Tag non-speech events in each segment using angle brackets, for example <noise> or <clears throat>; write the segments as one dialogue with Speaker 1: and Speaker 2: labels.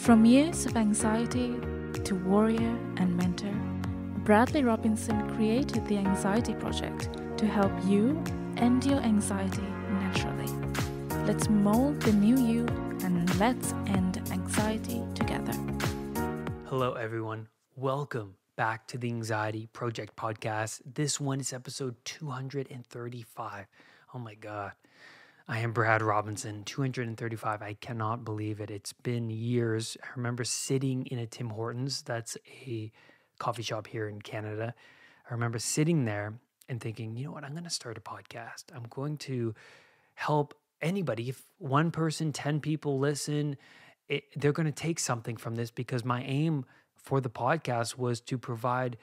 Speaker 1: From years of anxiety to warrior and mentor, Bradley Robinson created the Anxiety Project to help you end your anxiety naturally. Let's mold the new you and let's end anxiety together.
Speaker 2: Hello, everyone. Welcome back to the Anxiety Project podcast. This one is episode 235. Oh my God. I am Brad Robinson, 235. I cannot believe it. It's been years. I remember sitting in a Tim Hortons, that's a coffee shop here in Canada. I remember sitting there and thinking, you know what, I'm going to start a podcast. I'm going to help anybody. If one person, 10 people listen, it, they're going to take something from this because my aim for the podcast was to provide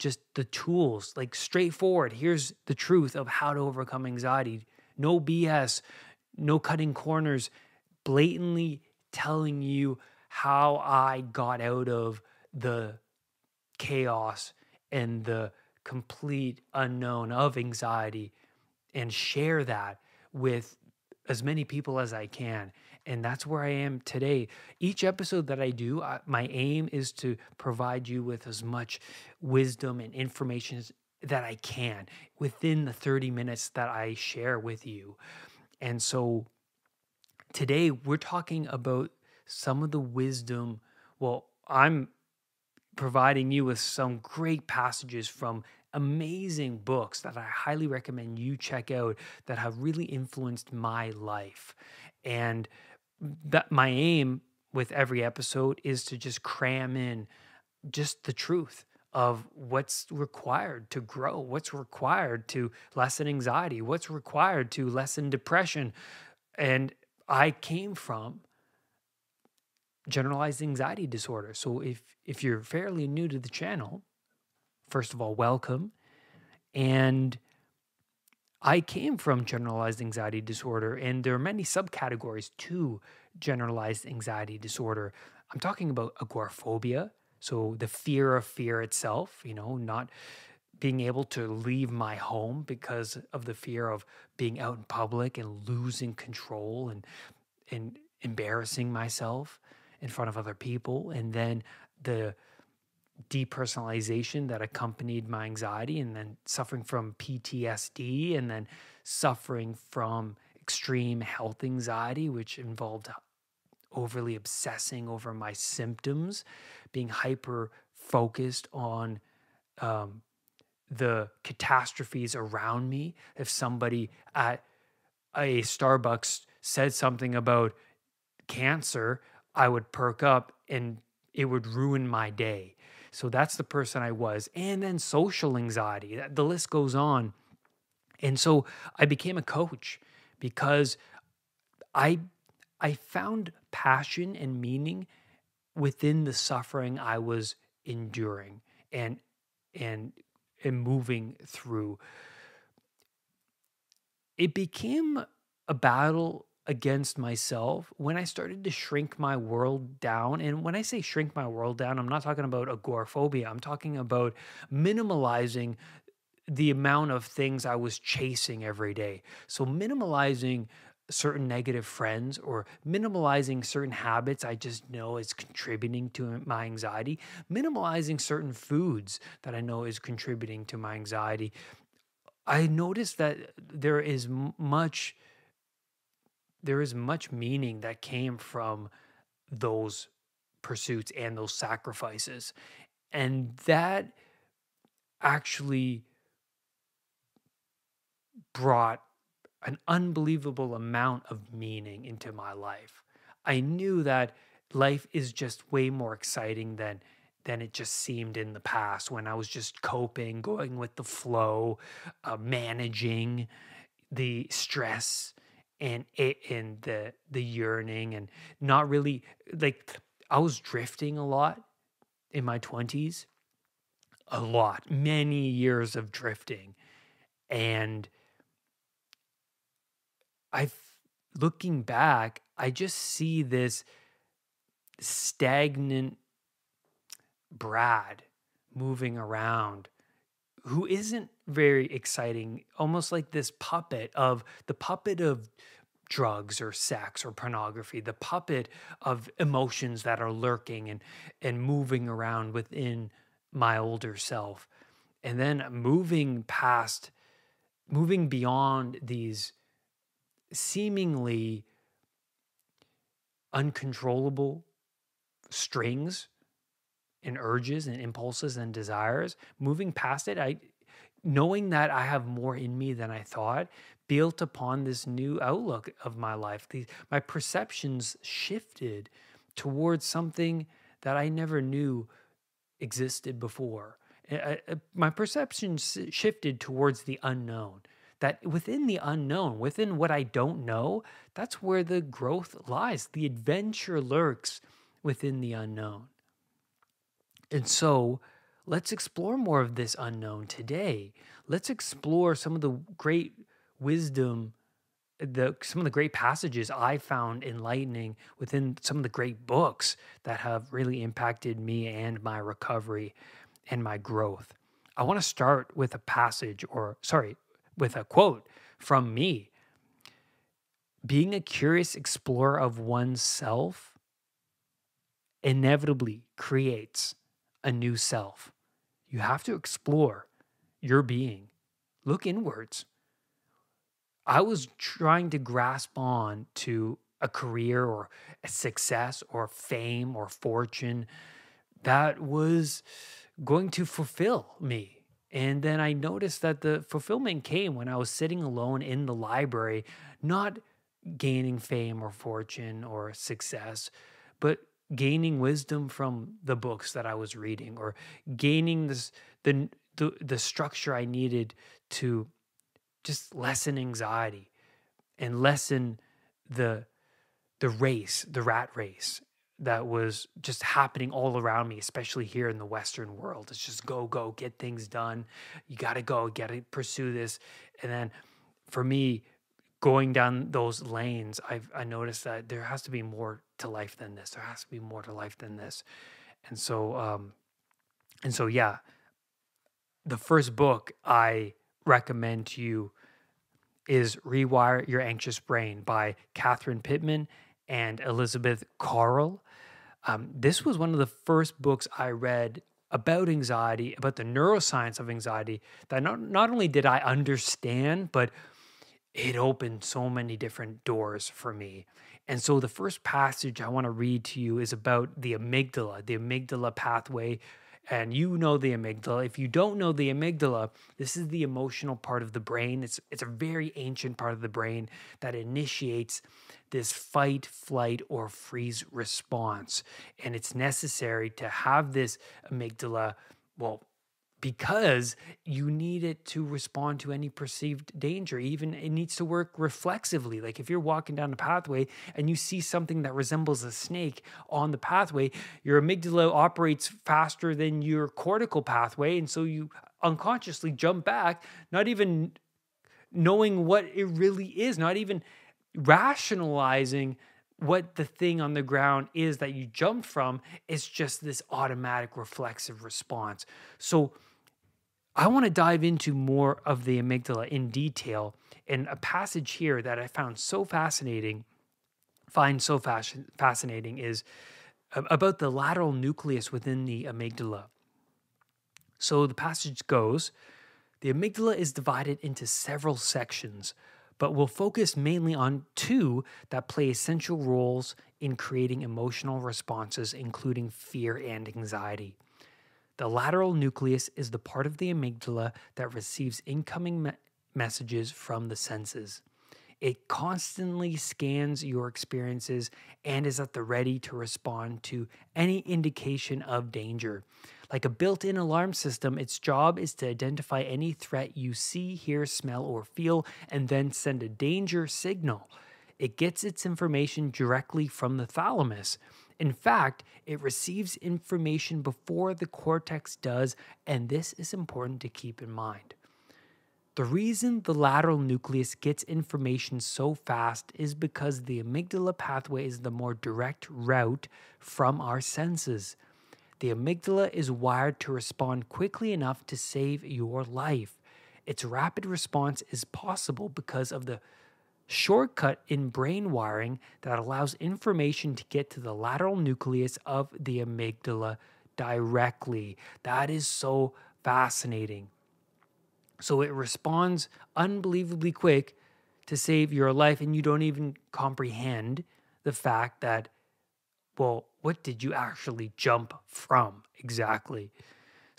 Speaker 2: just the tools, like straightforward. Here's the truth of how to overcome anxiety no BS, no cutting corners, blatantly telling you how I got out of the chaos and the complete unknown of anxiety and share that with as many people as I can. And that's where I am today. Each episode that I do, I, my aim is to provide you with as much wisdom and information that I can within the 30 minutes that I share with you. And so today we're talking about some of the wisdom. Well, I'm providing you with some great passages from amazing books that I highly recommend you check out that have really influenced my life. And that my aim with every episode is to just cram in just the truth of what's required to grow, what's required to lessen anxiety, what's required to lessen depression. And I came from generalized anxiety disorder. So if if you're fairly new to the channel, first of all, welcome. And I came from generalized anxiety disorder, and there are many subcategories to generalized anxiety disorder. I'm talking about agoraphobia, so the fear of fear itself, you know, not being able to leave my home because of the fear of being out in public and losing control and and embarrassing myself in front of other people. And then the depersonalization that accompanied my anxiety and then suffering from PTSD and then suffering from extreme health anxiety which involved overly obsessing over my symptoms, being hyper focused on um, the catastrophes around me. If somebody at a Starbucks said something about cancer, I would perk up and it would ruin my day. So that's the person I was. And then social anxiety, the list goes on. And so I became a coach because I I found passion and meaning within the suffering I was enduring and and and moving through. It became a battle against myself when I started to shrink my world down. And when I say shrink my world down, I'm not talking about agoraphobia. I'm talking about minimalizing the amount of things I was chasing every day. So minimalizing certain negative friends or minimalizing certain habits I just know is contributing to my anxiety, minimalizing certain foods that I know is contributing to my anxiety. I noticed that there is much there is much meaning that came from those pursuits and those sacrifices. And that actually brought an unbelievable amount of meaning into my life. I knew that life is just way more exciting than than it just seemed in the past when I was just coping, going with the flow, uh, managing the stress and it and the the yearning and not really like I was drifting a lot in my 20s a lot many years of drifting and I looking back, I just see this stagnant Brad moving around who isn't very exciting, almost like this puppet of the puppet of drugs or sex or pornography, the puppet of emotions that are lurking and, and moving around within my older self. And then moving past, moving beyond these seemingly uncontrollable strings and urges and impulses and desires, moving past it, I knowing that I have more in me than I thought, built upon this new outlook of my life. The, my perceptions shifted towards something that I never knew existed before. I, I, my perceptions shifted towards the unknown. That within the unknown, within what I don't know, that's where the growth lies. The adventure lurks within the unknown. And so let's explore more of this unknown today. Let's explore some of the great wisdom the some of the great passages I found enlightening within some of the great books that have really impacted me and my recovery and my growth. I want to start with a passage or sorry, with a quote from me. Being a curious explorer of oneself inevitably creates a new self. You have to explore your being. Look inwards. I was trying to grasp on to a career or a success or fame or fortune that was going to fulfill me. And then I noticed that the fulfillment came when I was sitting alone in the library, not gaining fame or fortune or success, but gaining wisdom from the books that I was reading or gaining this the the, the structure I needed to just lessen anxiety and lessen the the race, the rat race that was just happening all around me, especially here in the Western world. It's just go, go, get things done. You got to go, got to pursue this. And then for me, going down those lanes, I've I noticed that there has to be more to life than this. There has to be more to life than this. And so, um, and so, yeah, the first book I recommend to you is Rewire Your Anxious Brain by Catherine Pittman and Elizabeth Karle. Um, this was one of the first books I read about anxiety, about the neuroscience of anxiety, that not, not only did I understand, but it opened so many different doors for me. And so the first passage I want to read to you is about the amygdala, the amygdala pathway and you know the amygdala. If you don't know the amygdala, this is the emotional part of the brain. It's it's a very ancient part of the brain that initiates this fight, flight, or freeze response. And it's necessary to have this amygdala, well, because you need it to respond to any perceived danger. Even it needs to work reflexively. Like if you're walking down a pathway and you see something that resembles a snake on the pathway, your amygdala operates faster than your cortical pathway. And so you unconsciously jump back, not even knowing what it really is, not even rationalizing what the thing on the ground is that you jumped from. It's just this automatic reflexive response. So, I want to dive into more of the amygdala in detail. And a passage here that I found so fascinating, find so fasc- fascinating, is about the lateral nucleus within the amygdala. So the passage goes The amygdala is divided into several sections, but we'll focus mainly on two that play essential roles in creating emotional responses, including fear and anxiety. The lateral nucleus is the part of the amygdala that receives incoming me- messages from the senses. It constantly scans your experiences and is at the ready to respond to any indication of danger. Like a built in alarm system, its job is to identify any threat you see, hear, smell, or feel, and then send a danger signal. It gets its information directly from the thalamus. In fact, it receives information before the cortex does, and this is important to keep in mind. The reason the lateral nucleus gets information so fast is because the amygdala pathway is the more direct route from our senses. The amygdala is wired to respond quickly enough to save your life. Its rapid response is possible because of the shortcut in brain wiring that allows information to get to the lateral nucleus of the amygdala directly. That is so fascinating. So it responds unbelievably quick to save your life, and you don't even comprehend the fact that, well, what did you actually jump from exactly?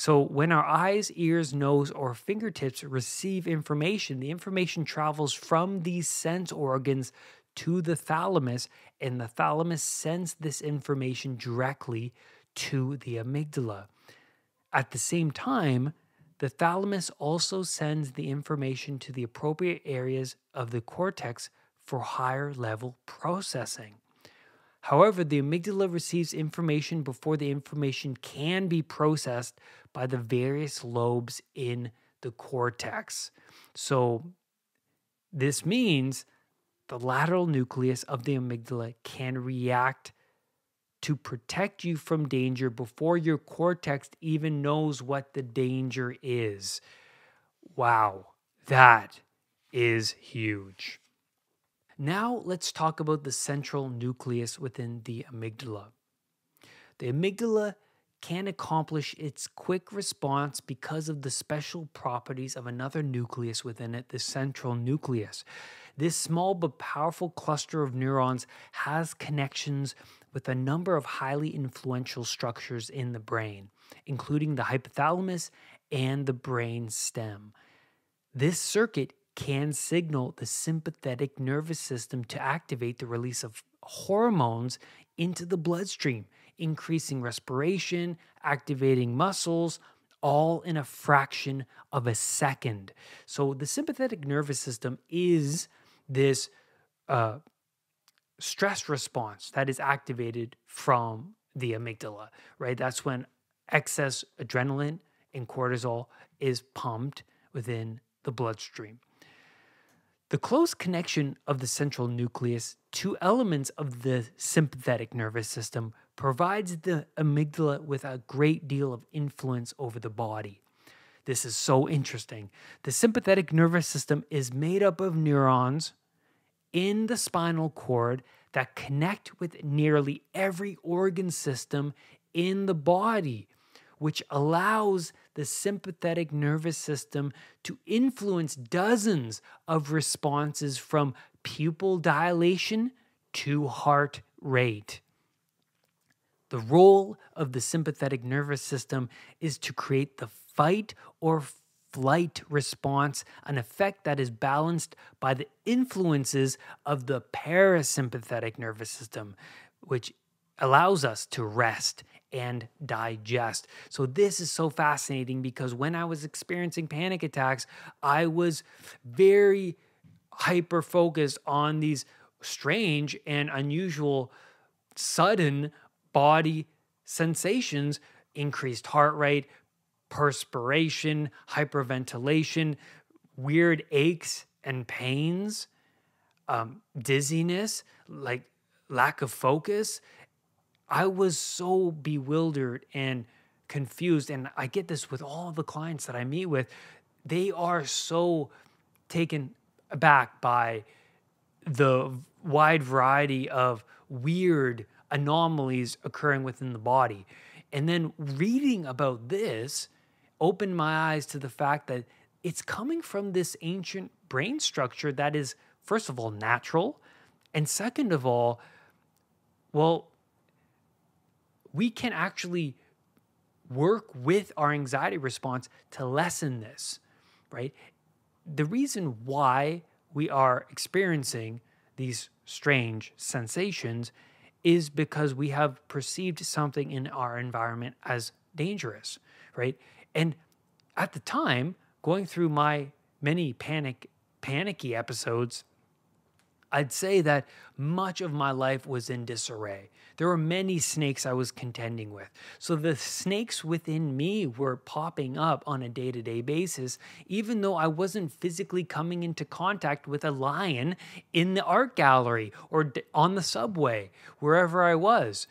Speaker 2: So, when our eyes, ears, nose, or fingertips receive information, the information travels from these sense organs to the thalamus, and the thalamus sends this information directly to the amygdala. At the same time, the thalamus also sends the information to the appropriate areas of the cortex for higher level processing. However, the amygdala receives information before the information can be processed by the various lobes in the cortex. So, this means the lateral nucleus of the amygdala can react to protect you from danger before your cortex even knows what the danger is. Wow, that is huge. Now let's talk about the central nucleus within the amygdala. The amygdala can accomplish its quick response because of the special properties of another nucleus within it, the central nucleus. This small but powerful cluster of neurons has connections with a number of highly influential structures in the brain, including the hypothalamus and the brain stem. This circuit can signal the sympathetic nervous system to activate the release of hormones into the bloodstream, increasing respiration, activating muscles, all in a fraction of a second. So, the sympathetic nervous system is this uh, stress response that is activated from the amygdala, right? That's when excess adrenaline and cortisol is pumped within the bloodstream. The close connection of the central nucleus to elements of the sympathetic nervous system provides the amygdala with a great deal of influence over the body. This is so interesting. The sympathetic nervous system is made up of neurons in the spinal cord that connect with nearly every organ system in the body which allows the sympathetic nervous system to influence dozens of responses from pupil dilation to heart rate. The role of the sympathetic nervous system is to create the fight or flight response, an effect that is balanced by the influences of the parasympathetic nervous system, which allows us to rest and digest. So, this is so fascinating because when I was experiencing panic attacks, I was very hyper focused on these strange and unusual, sudden body sensations increased heart rate, perspiration, hyperventilation, weird aches and pains, um, dizziness, like lack of focus. I was so bewildered and confused. And I get this with all the clients that I meet with. They are so taken aback by the wide variety of weird anomalies occurring within the body. And then reading about this opened my eyes to the fact that it's coming from this ancient brain structure that is, first of all, natural. And second of all, well, we can actually work with our anxiety response to lessen this, right? The reason why we are experiencing these strange sensations is because we have perceived something in our environment as dangerous, right? And at the time, going through my many panic panicky episodes, I'd say that much of my life was in disarray. There were many snakes I was contending with. So the snakes within me were popping up on a day to day basis, even though I wasn't physically coming into contact with a lion in the art gallery or on the subway, wherever I was.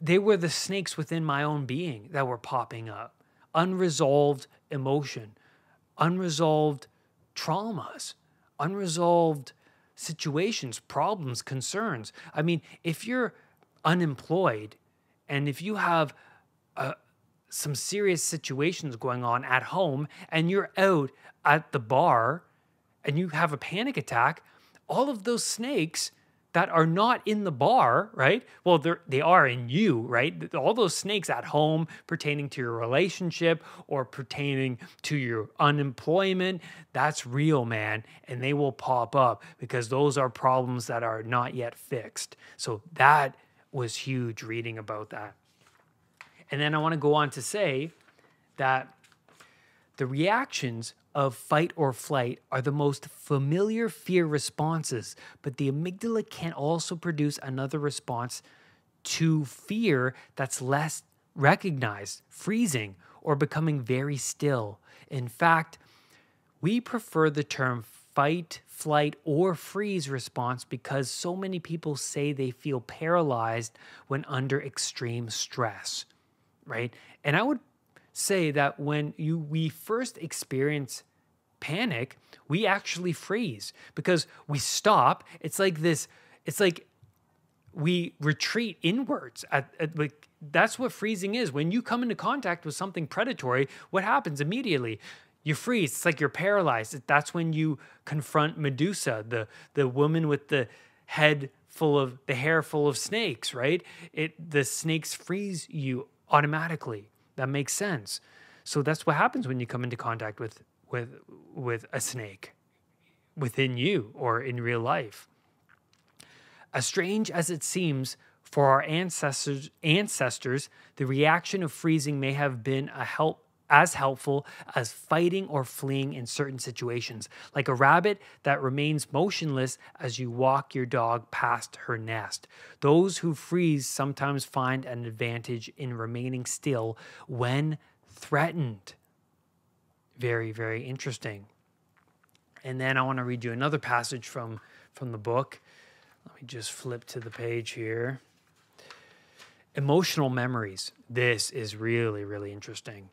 Speaker 2: They were the snakes within my own being that were popping up. Unresolved emotion, unresolved traumas, unresolved situations, problems, concerns. I mean, if you're unemployed and if you have uh, some serious situations going on at home and you're out at the bar and you have a panic attack, all of those snakes that are not in the bar, right? Well, they're, in you, right? All those snakes at home pertaining to your relationship or pertaining to your unemployment, that's real, man. And they will pop up because those are problems that are not yet fixed. So that was huge reading about that. And then I want to go on to say that the reactions of fight or flight are the most familiar fear responses, but the amygdala can also produce another response to fear that's less recognized, freezing, or becoming very still. In fact, we prefer the term fight, flight, or freeze response because so many people say they feel paralyzed when under extreme stress, right? And I would say that when you we first experience panic, we actually freeze because we stop. It's like this, it's like we retreat inwards at, at like that's what freezing is. When you come into contact with something predatory, what happens immediately? You freeze. It's like you're paralyzed. That's when you confront Medusa, the the woman with the head full of the hair full of snakes, right? It the snakes freeze you automatically. That makes sense. So that's what happens when you come into contact with with with a snake within you or in real life. As strange as it seems for our ancestors ancestors, the reaction of freezing may have been a help as helpful as fighting or fleeing in certain situations, like a rabbit that remains motionless as you walk your dog past her nest. Those who freeze sometimes find an advantage in remaining still when threatened. Very, very interesting. And then I want to read you another passage from, from the book. Let me just flip to the page here. Emotional memories. This is really, really interesting.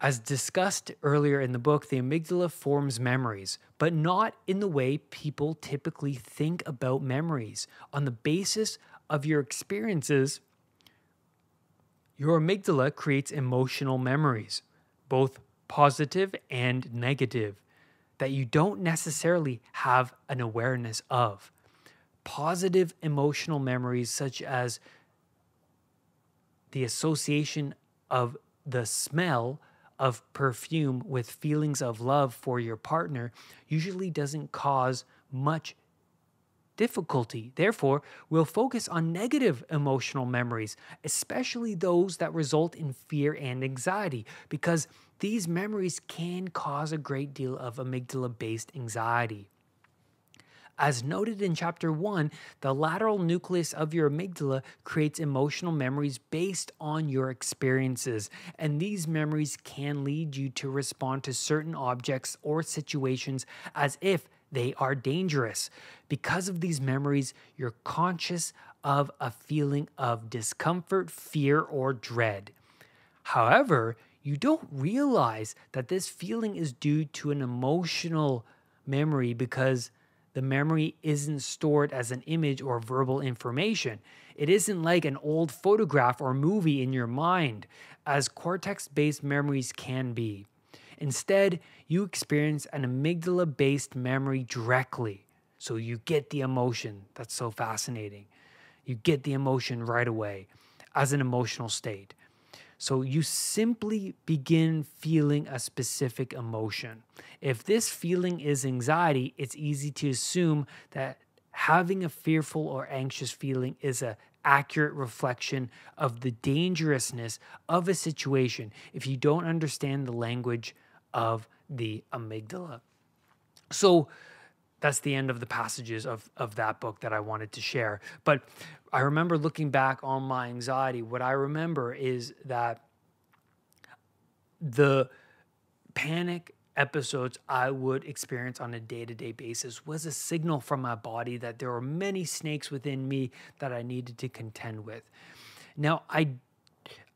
Speaker 2: As discussed earlier in the book, the amygdala forms memories, but not in the way people typically think about memories. On the basis of your experiences, your amygdala creates emotional memories, both positive and negative, that you don't necessarily have an awareness of. Positive emotional memories, such as the association of the smell of perfume with feelings of love for your partner usually doesn't cause much difficulty. Therefore, we'll focus on negative emotional memories, especially those that result in fear and anxiety, because these memories can cause a great deal of amygdala based anxiety. As noted in chapter 1, the lateral nucleus of your amygdala creates emotional memories based on your experiences, and these memories can lead you to respond to certain objects or situations as if they are dangerous. Because of these memories, you're conscious of a feeling of discomfort, fear, or dread. However, you don't realize that this feeling is due to an emotional memory because the memory isn't stored as an image or verbal information. It isn't like an old photograph or movie in your mind, as cortex based memories can be. Instead, you experience an amygdala based memory directly. So you get the emotion. That's so fascinating. You get the emotion right away as an emotional state. So you simply begin feeling a specific emotion. If this feeling is anxiety, it's easy to assume that having a fearful or anxious feeling is a accurate reflection of the dangerousness of a situation if you don't understand the language of the amygdala. So that's the end of the passages of, of that book that I wanted to share. But I remember looking back on my anxiety. What I remember is that the panic episodes I would experience on a day to day basis was a signal from my body that there were many snakes within me that I needed to contend with. Now, I,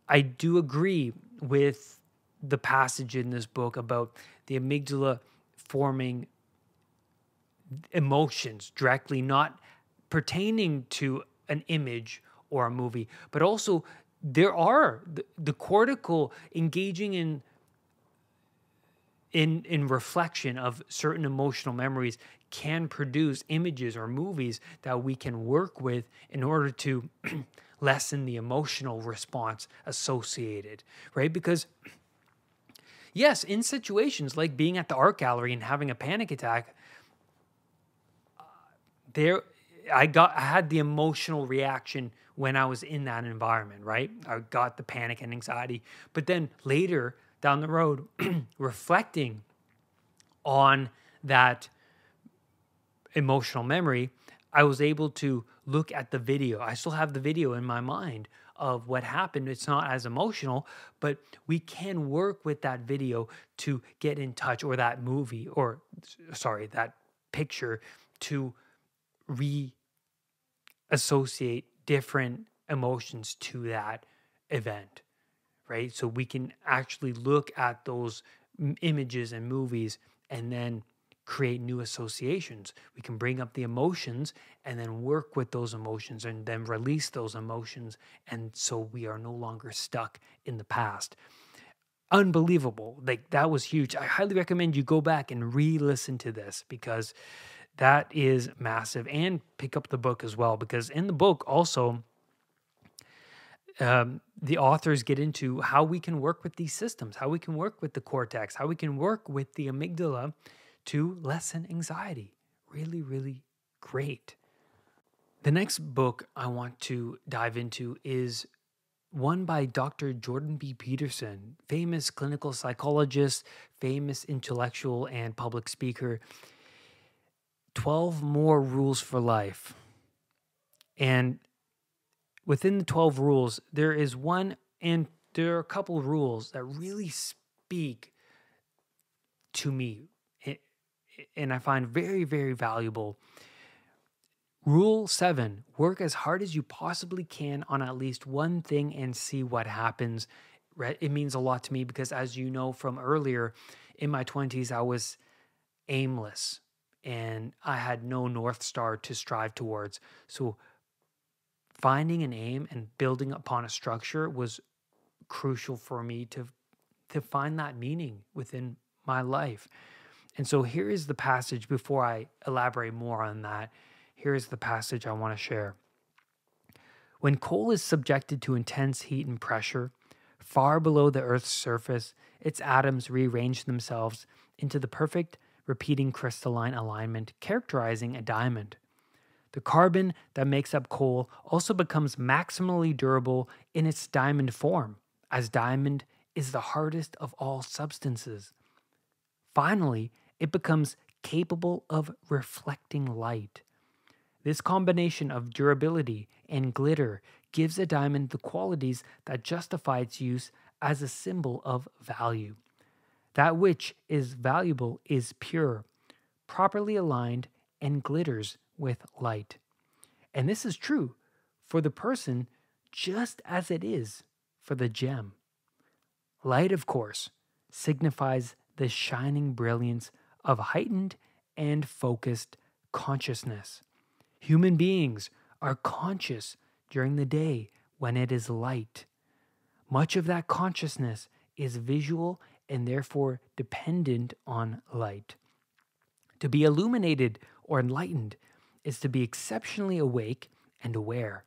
Speaker 2: I do agree with the passage in this book about the amygdala forming emotions directly, not pertaining to an image or a movie, but also there are the, the cortical engaging in in in reflection of certain emotional memories can produce images or movies that we can work with in order to <clears throat> lessen the emotional response associated right? Because yes in situations like being at the art gallery and having a panic attack uh, there i got i had the emotional reaction when i was in that environment right i got the panic and anxiety but then later down the road <clears throat> reflecting on that emotional memory, I was able to look at the video. I still have the video in my mind of what happened. It's not as emotional, but we can work with that video to get in touch or that movie or sorry, that picture to re associate different emotions to that event right? So we can actually look at those images and movies and then create new associations. We can bring up the emotions and then work with those emotions and then release those emotions. And so we are no longer stuck in the past. Unbelievable. Like that was huge. I highly recommend you go back and re listen to this because that is massive and pick up the book as well. Because in the book, also, um, the authors get into how we can work with these systems, how we can work with the cortex, how we can work with the amygdala to lessen anxiety. Really, really great. The next book I want to dive into is one by Dr. Jordan B. Peterson, famous clinical psychologist, famous intellectual, and public speaker. 12 More Rules for Life. And within the 12 rules, there is one, and there are a couple rules that really speak to me and I find very, very valuable. Rule seven work as hard as you possibly can on at least one thing and see what happens. It means a lot to me because, as you know from earlier, in my 20s, I was aimless and I had no North Star to strive towards. So, finding an aim and building upon a structure was crucial for me to to find that meaning within my life. And so here is the passage before I elaborate more on that. Here is the passage I want to share. When coal is subjected to intense heat and pressure, far below the Earth's surface, its atoms rearrange themselves into the perfect repeating crystalline alignment characterizing a diamond. The carbon that makes up coal also becomes maximally durable in its diamond form, as diamond is the hardest of all substances. Finally, it becomes capable of reflecting light. This combination of durability and glitter gives a diamond the qualities that justify its use as a symbol of value. That which is valuable is pure, properly aligned, and glitters with light. And this is true for the person just as it is for the gem. Light, of course, signifies the shining brilliance of heightened and focused consciousness. Human beings are conscious during the day when it is light. Much of that consciousness is visual and therefore dependent on light. To be illuminated or enlightened is to be exceptionally awake and aware,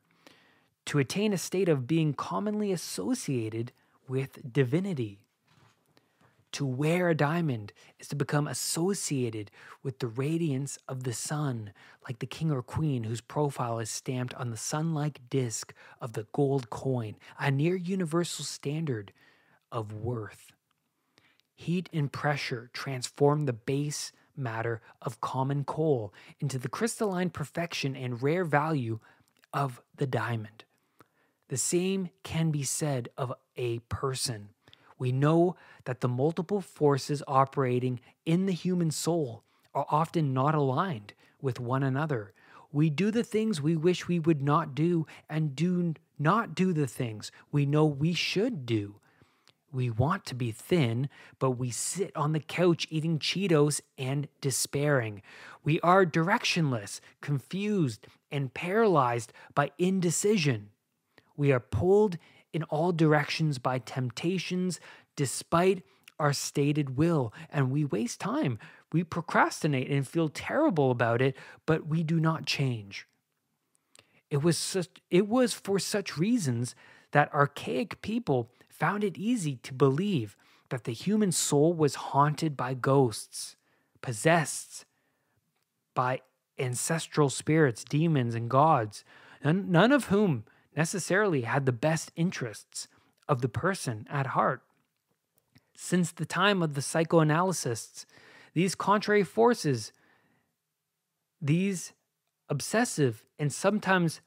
Speaker 2: to attain a state of being commonly associated with divinity. To wear a diamond is to become associated with the radiance of the sun, like the king or queen whose profile is stamped on the sun like disk of the gold coin, a near universal standard of worth. Heat and pressure transform the base matter of common coal into the crystalline perfection and rare value of the diamond. The same can be said of a person we know that the multiple forces operating in the human soul are often not aligned with one another. We do the things we wish we would not do and do not do the things we know we should do. We want to be thin, but we sit on the couch eating Cheetos and despairing. We are directionless, confused, and paralyzed by indecision. We are pulled in all directions by temptations despite our stated will, and we waste time. We procrastinate and feel terrible about it, but we do not change. It was such, it was for such reasons that archaic people found it easy to believe that the human soul was haunted by ghosts, possessed by ancestral spirits, demons, and gods, none of whom necessarily had the best interests of the person at heart. Since the time of the psychoanalysts, these contrary forces, these obsessive and sometimes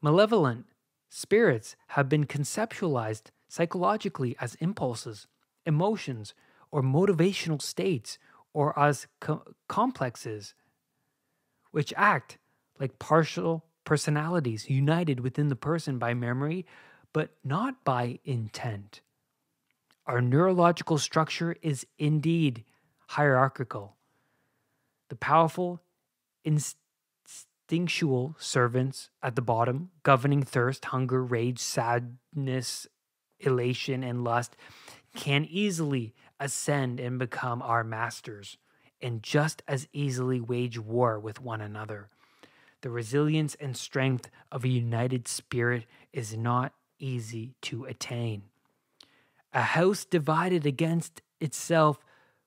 Speaker 2: malevolent spirits have been conceptualized psychologically as impulses, emotions, or motivational states, or as co- complexes, which act like partial personalities united within the person by memory, but not by intent. Our neurological structure is indeed hierarchical. The powerful, instinctual servants at the bottom, governing thirst, hunger, rage, sadness, elation, and lust, can easily ascend and become our masters, and just as easily wage war with one another. The resilience and strength of a united spirit is not easy to attain. A house divided against itself,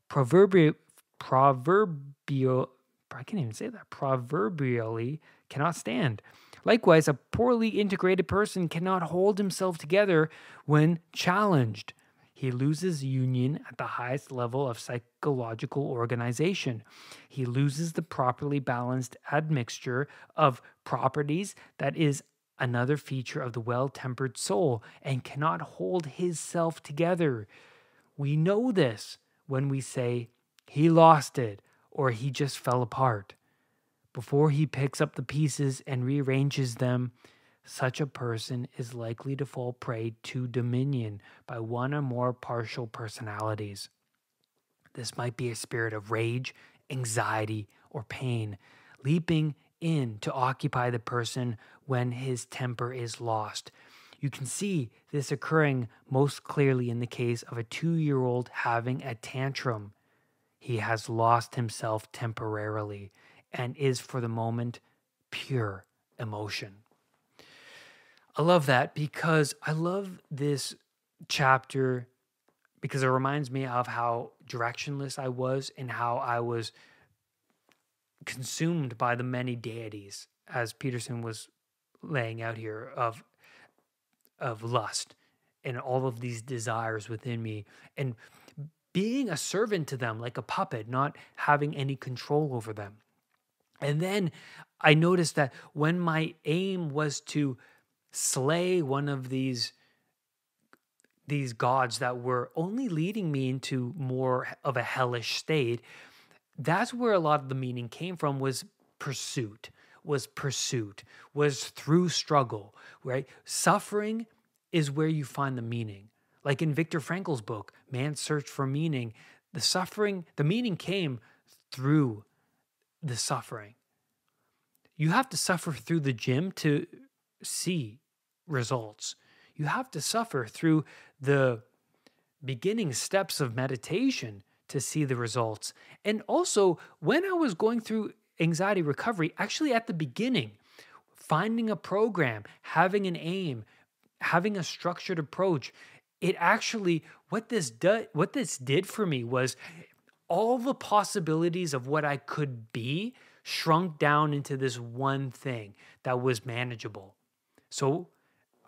Speaker 2: proverbial, proverbial, I can't even say that, proverbially cannot stand. Likewise, a poorly integrated person cannot hold himself together when challenged. He loses union at the highest level of psychological organization. He loses the properly balanced admixture of properties that is another feature of the well tempered soul and cannot hold his self together. We know this when we say he lost it or he just fell apart. Before he picks up the pieces and rearranges them, such a person is likely to fall prey to dominion by one or more partial personalities. This might be a spirit of rage, anxiety, or pain, leaping in to occupy the person when his temper is lost. You can see this occurring most clearly in the case of a two year old having a tantrum. He has lost himself temporarily and is for the moment pure emotion. I love that because I love this chapter because it reminds me of how directionless I was and how I was consumed by the many deities as Peterson was laying out here of of lust and all of these desires within me and being a servant to them like a puppet not having any control over them and then I noticed that when my aim was to slay one of these these gods that were only leading me into more of a hellish state, that's where a lot of the meaning came from was pursuit, was pursuit, was through struggle, right? Suffering is where you find the meaning. Like in Viktor Frankl's book, Man's Search for Meaning, the suffering, the meaning came through the suffering. You have to suffer through the gym to see results. You have to suffer through the beginning steps of meditation to see the results. And also, when I was going through anxiety recovery, actually at the beginning, finding a program, having an aim, having a structured approach, it actually what this do, what this did for me was all the possibilities of what I could be shrunk down into this one thing that was manageable. So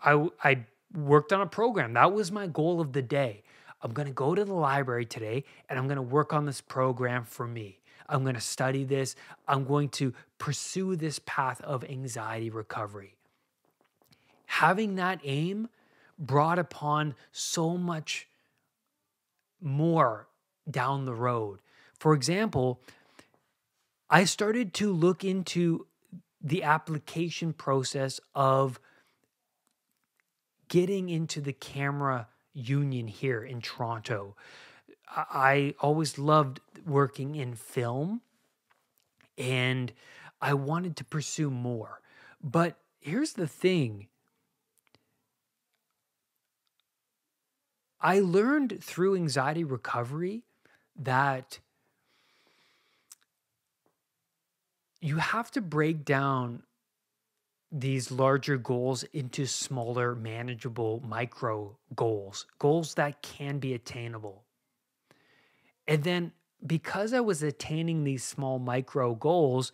Speaker 2: I, I worked on a program. That was my goal of the day. I'm going to go to the library today and I'm going to work on this program for me. I'm going to study this. I'm going to pursue this path of anxiety recovery. Having that aim brought upon so much more down the road. For example, I started to look into the application process of getting into the camera union here in Toronto. I always loved working in film and I wanted to pursue more. But here's the thing I learned through anxiety recovery that you have to break down these larger goals into smaller, manageable micro goals, goals that can be attainable. And then because I was attaining these small micro goals,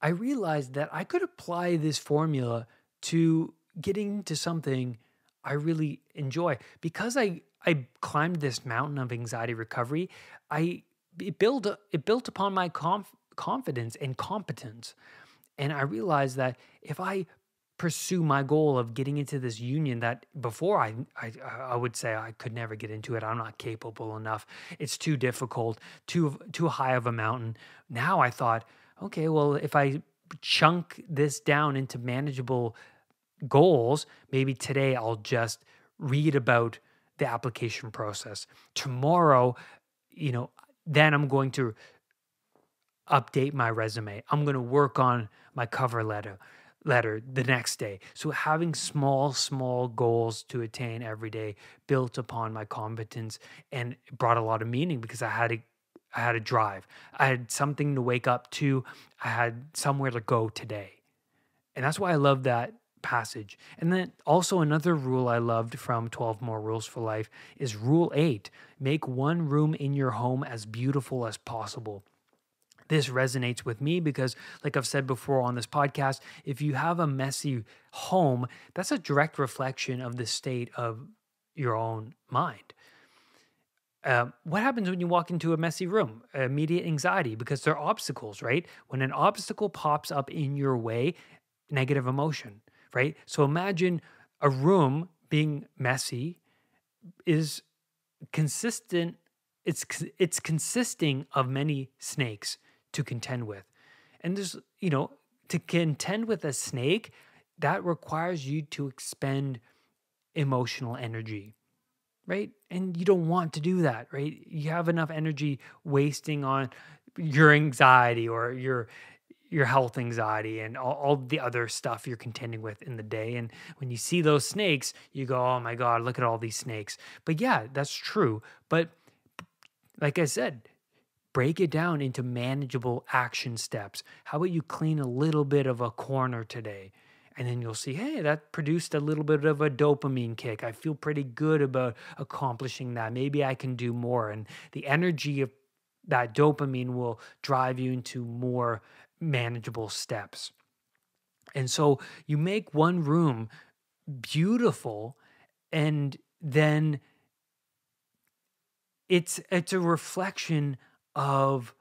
Speaker 2: I realized that I could apply this formula to getting to something I really enjoy. Because I I climbed this mountain of anxiety recovery, I it built it built upon my conf, confidence and competence. And I realized that if I pursue my goal of getting into this union that before I, I I would say I could never get into it. I'm not capable enough. It's too difficult, too too high of a mountain. Now I thought, okay, well if I chunk this down into manageable goals, maybe today I'll just read about the application process. Tomorrow, you know, then I'm going to update my resume. I'm going to work on my cover letter letter the next day. So having small, small goals to attain every day built upon my competence and brought a lot of meaning because I had to I had a drive. I had something to wake up to. I had somewhere to go today. And that's why I love that passage. And then also another rule I loved from 12 More Rules for Life is rule 8. Make one room in your home as beautiful as possible this resonates with me because, like I've said before on this podcast, if you have a messy home, that's a direct reflection of the state of your own mind. Uh, what happens when you walk into a messy room? Immediate anxiety because there are obstacles, right? When an obstacle pops up in your way, negative emotion, right? So imagine a room being messy is consistent. It's it's consisting of many snakes to contend with. And there's, you know, to contend with a snake, that requires you to expend emotional energy, right? And you don't want to do that, right? You have enough energy wasting on your anxiety or your your health anxiety and all, all, the other stuff you're contending with in the day. And when you see those snakes, you go, oh my God, look at all these snakes. But yeah, that's true. But like I said, break it down into manageable action steps. How about you clean a little bit of a corner today? And then you'll see, hey, that produced a little bit of a dopamine kick. I feel pretty good about accomplishing that. Maybe I can do more. And the energy of that dopamine will drive you into more manageable steps. And so you make one room beautiful and then it's it's a reflection of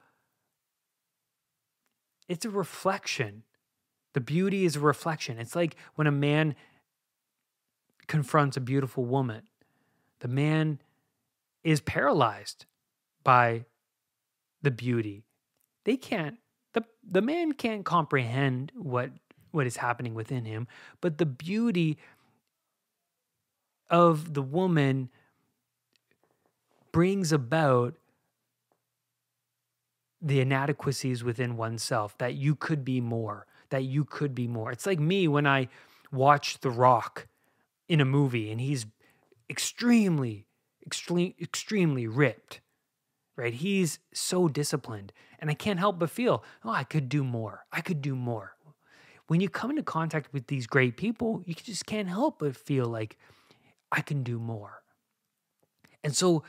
Speaker 2: it's a reflection. The beauty is a reflection. It's like when a man confronts a beautiful woman, the man is paralyzed by the beauty. They can't the the man can't comprehend what what is happening within him, but the beauty of the woman brings about the inadequacies within oneself, that you could be more, that you could be more. It's like me when I watch The Rock in a movie and he's extremely, extremely, extremely ripped, right? He's so disciplined. And I can't help but feel, oh, I could do more. I could do more. When you come into contact with these great people, you just can't help but feel like I can do more. And so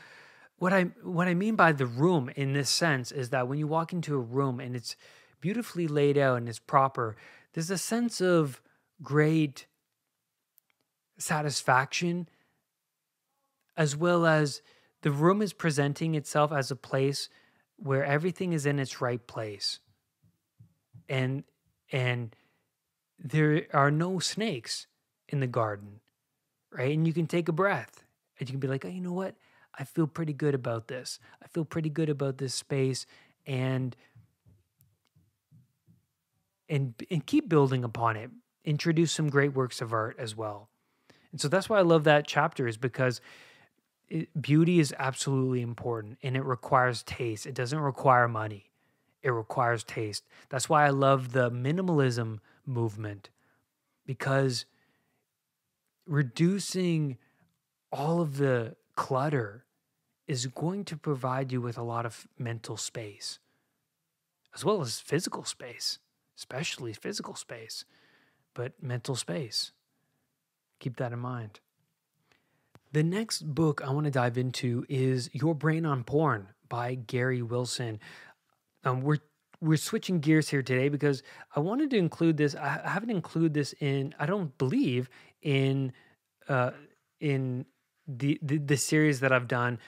Speaker 2: what I what I mean by the room in this sense is that when you walk into a room and it's beautifully laid out and it's proper, there's a sense of great satisfaction as well as the room is presenting itself as a place where everything is in its right place. And and there are no snakes in the garden, right? And you can take a breath and you can be like, oh, you know what? I feel pretty good about this. I feel pretty good about this space and and and keep building upon it. Introduce some great works of art as well. And so that's why I love that chapter is because it, beauty is absolutely important and it requires taste. It doesn't require money, it requires taste. That's why I love the minimalism movement because reducing all of the clutter is going to provide you with a lot of mental space as well as physical space, especially physical space, but mental space. Keep that in mind. The next book I want to dive into is Your Brain on Porn by Gary Wilson. Um, we're we're switching gears here today because I wanted to include this. I haven't included this in. I don't believe in uh, in the, the, the series that I've done.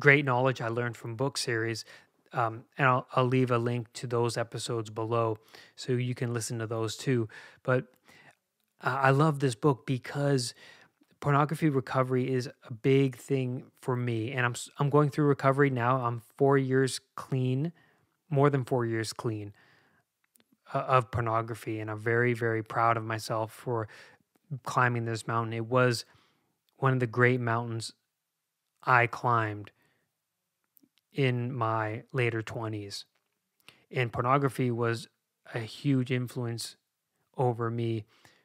Speaker 2: Great knowledge I learned from book series, um, and I'll I'll leave a link to those episodes below so you can listen to those too. But I love this book because pornography recovery is a big thing for me, and I'm I'm going through recovery now. I'm four years clean more than four years clean uh, of pornography. And I'm very, very proud of myself for climbing this mountain. It was one of the great mountains I climbed in my later 20s. And pornography was a huge influence over me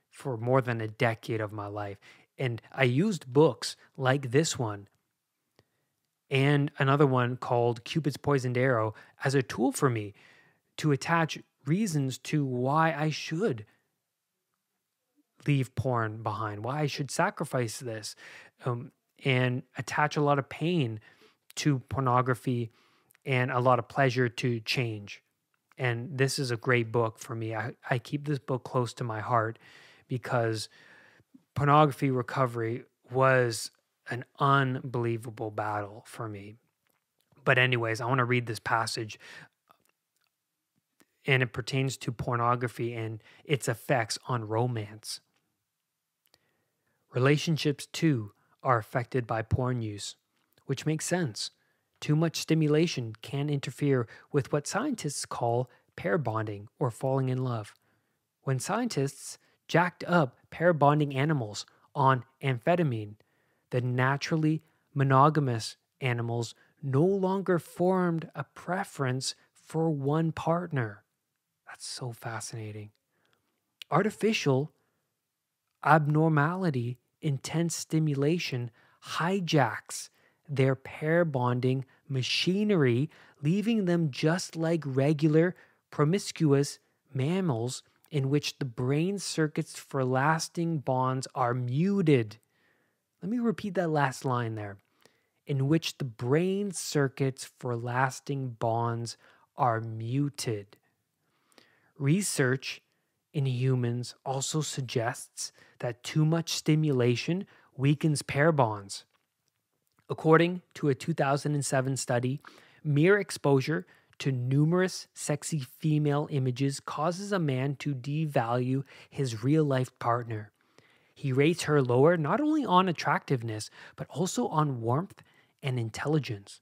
Speaker 2: for more than a decade of my life. And I used books like this one and another one called Cupid's Poisoned Arrow as a tool for me to attach reasons to why I should leave porn behind, why I should sacrifice this, um, and attach a lot of pain to pornography and a lot of pleasure to change. And this is a great book for me. I, I keep this book close to my heart because pornography recovery was an unbelievable battle for me. But, anyways, I want to read this passage, and it pertains to pornography and its effects on romance. Relationships, too, are affected by porn use, which makes sense. Too much stimulation can interfere with what scientists call pair bonding or falling in love. When scientists jacked up pair bonding animals on amphetamine, the naturally monogamous animals no longer formed a preference for one partner. That's so fascinating. Artificial abnormality, intense stimulation hijacks their pair bonding machinery, leaving them just like regular promiscuous mammals in which the brain circuits for lasting bonds are muted. Let me repeat that last line there. In which the brain circuits for lasting bonds are muted. Research in humans also suggests that too much stimulation weakens pair bonds. According to a 2007 study, mere exposure to numerous sexy female images causes a man to devalue his real life partner. He rates her lower not only on attractiveness, but also on warmth and intelligence.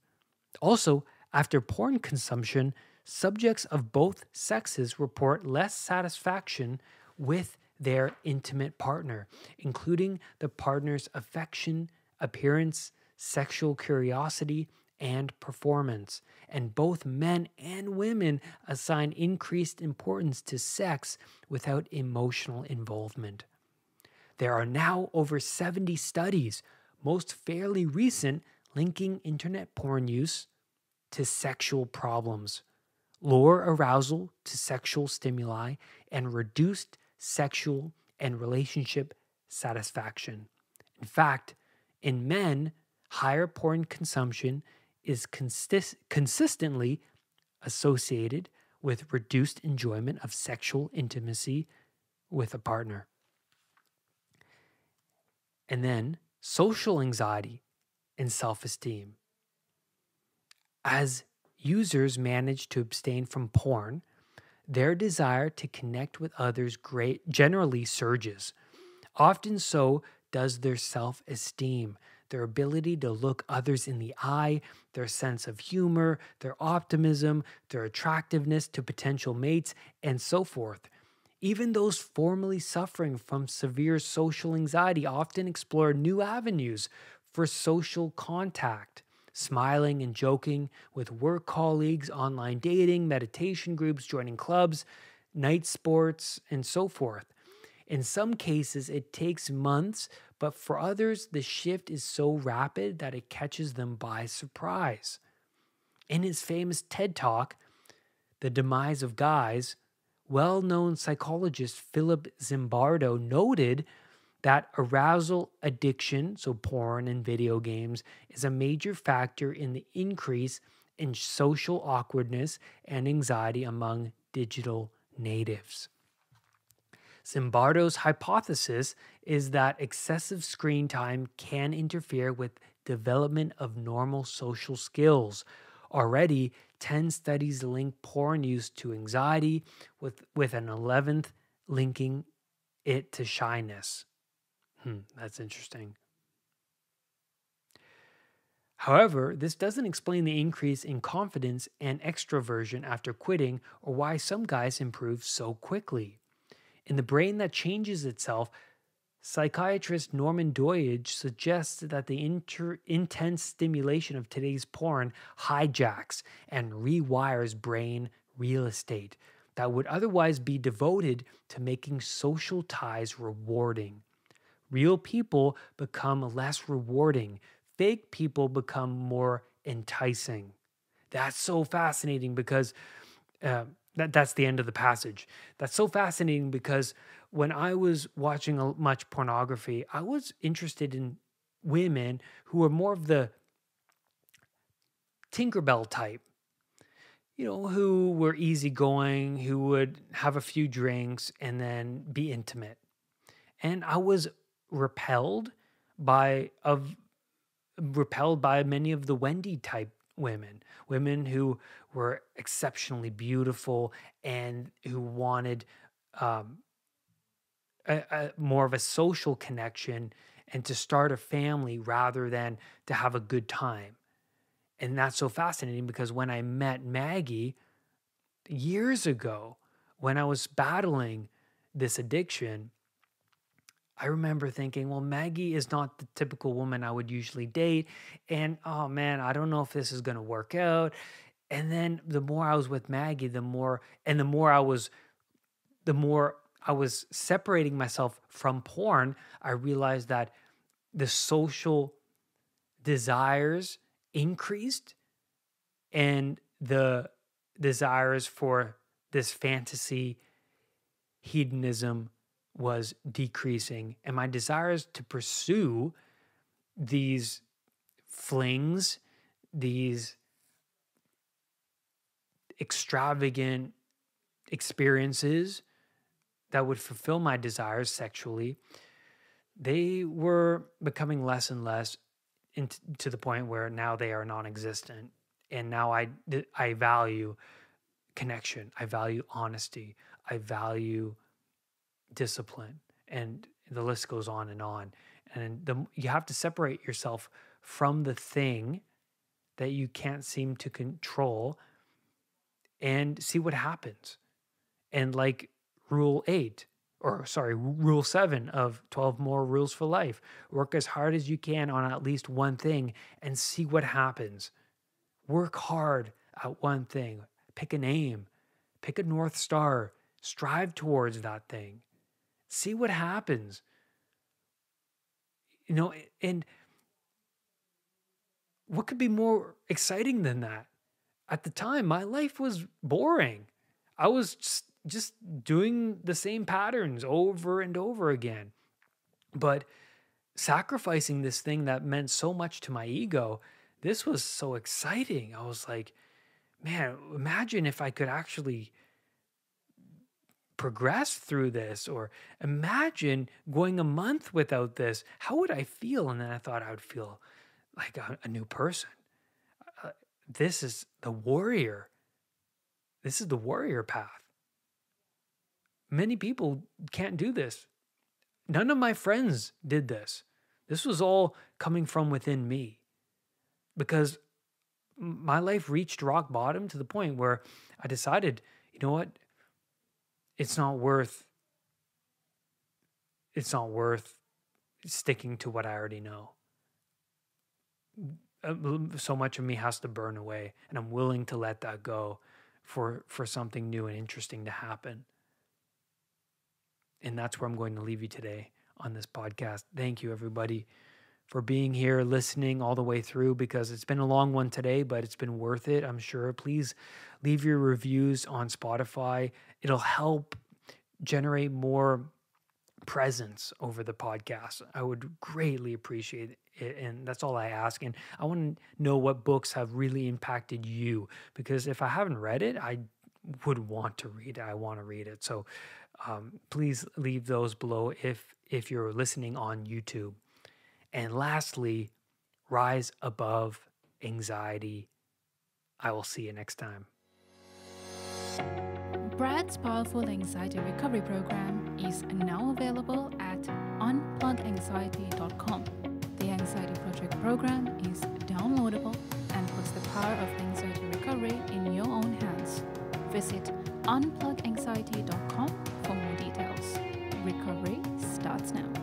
Speaker 2: Also, after porn consumption, subjects of both sexes report less satisfaction with their intimate partner, including the partner's affection, appearance, sexual curiosity, and performance. And both men and women assign increased importance to sex without emotional involvement. There are now over 70 studies, most fairly recent, linking internet porn use to sexual problems, lower arousal to sexual stimuli, and reduced sexual and relationship satisfaction. In fact, in men, higher porn consumption is consist- consistently associated with reduced enjoyment of sexual intimacy with a partner. And then social anxiety and self esteem. As users manage to abstain from porn, their desire to connect with others great generally surges. Often so does their self esteem, their ability to look others in the eye, their sense of humor, their optimism, their attractiveness to potential mates, and so forth. Even those formerly suffering from severe social anxiety often explore new avenues for social contact, smiling and joking with work colleagues, online dating, meditation groups, joining clubs, night sports, and so forth. In some cases, it takes months, but for others, the shift is so rapid that it catches them by surprise. In his famous TED Talk, The Demise of Guys, well known psychologist Philip Zimbardo noted that arousal addiction, so porn and video games, is a major factor in the increase in social awkwardness and anxiety among digital natives. Zimbardo's hypothesis is that excessive screen time can interfere with development of normal social skills. Already, 10 studies link porn use to anxiety, with, with an 11th linking it to shyness. Hmm, that's interesting. However, this doesn't explain the increase in confidence and extroversion after quitting or why some guys improve so quickly. In the brain that changes itself, psychiatrist Norman Doidge suggests that the inter- intense stimulation of today's porn hijacks and rewires brain real estate that would otherwise be devoted to making social ties rewarding. Real people become less rewarding, fake people become more enticing. That's so fascinating because uh, that, that's the end of the passage. That's so fascinating because when I was watching a, much pornography, I was interested in women who were more of the Tinkerbell type, you know, who were easygoing, who would have a few drinks and then be intimate. And I was repelled by of repelled by many of the Wendy type women, women who were exceptionally beautiful and who wanted um, a, a, more of a social connection and to start a family rather than to have a good time. And that's so fascinating because when I met Maggie years ago, when I was battling this addiction, I remember thinking, well, Maggie is not the typical woman I would usually date. And oh man, I don't know if this is going to work out. And then the more I was with Maggie, the more, and the more I was, the more I was separating myself from porn, I realized that the social desires increased and the desires for this fantasy hedonism was decreasing and my desires to pursue these flings these extravagant experiences that would fulfill my desires sexually they were becoming less and less into, to the point where now they are non-existent. And now i i value connection. I value honesty. I value discipline and the list goes on and on. And the, you have to separate yourself from the thing that you can't seem to control and see what happens. And like rule 8 or sorry rule 7 of 12 more rules for life work as hard as you can on at least one thing and see what happens. Work hard at one thing. Pick a name. Pick a north star. Strive towards that thing see what happens. You know, and what could be more exciting than that? At the time, my life was boring. I was just, just doing the same patterns over and over again. But sacrificing this thing that meant so much to my ego, this was so exciting. I was like, man, imagine if I could actually progress through this or imagine going a month without this how would i feel? And then i thought i would feel like a, a new person. Uh, this is the warrior. This is the warrior path. Many people can't do this. None of my friends did this. This was all coming from within me because my life reached rock bottom to the point where i decided you know what it's not worth it's not worth sticking to what I already know. uh, so much of me has to burn away and i'm willing to let that go for for something new and interesting to happen. And that's where i'm going to leave you today on this podcast. Thank you everybody for being here listening all the way through because it's been a long one today but it's been worth it i'm sure please leave your reviews on spotify it'll help generate more presence over the podcast. I would greatly appreciate it. And that's all I ask. And I want to know what books have really impacted you because if I haven't read it, I would want to read it. I want to read it. So um, please leave those below if if you're listening on YouTube. And lastly, rise above anxiety. I will see you next time.
Speaker 1: Brad's powerful anxiety recovery program is now available at unpluganxiety.com. The Anxiety Project program is downloadable and puts the power of anxiety recovery in your own hands. Visit unpluganxiety.com for more details. Recovery starts now.